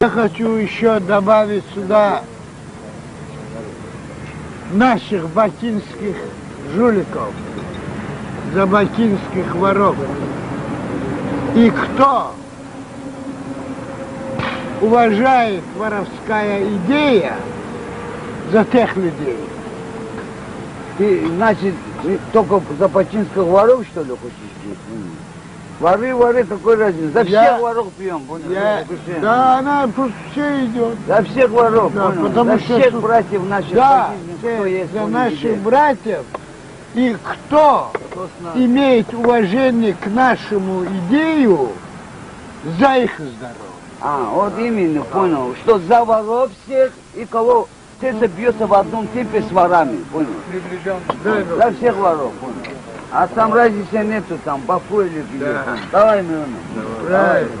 Я хочу еще добавить сюда наших бакинских жуликов, забакинских воров. И кто уважает воровская идея за тех людей, Ты, значит, только за починских воров, что ли, хочешь здесь? Воры, воры, какой разница? За Я- всех воров пьем, понял? я, да, она просто все идет. За всех воров, Да, понял? потому За что всех тут- братьев наших Да, все кто есть, за наших везде. братьев. И кто Кто имеет уважение к нашему идею, за их здоровье. А, вот именно, понял, что за воров всех и кого сердце бьется в одном типе с ворами, понял? Да, За всех воров, понял? А там разницы нету, там, бафой или где. Да. Давай, Милана. Давай. Правильно.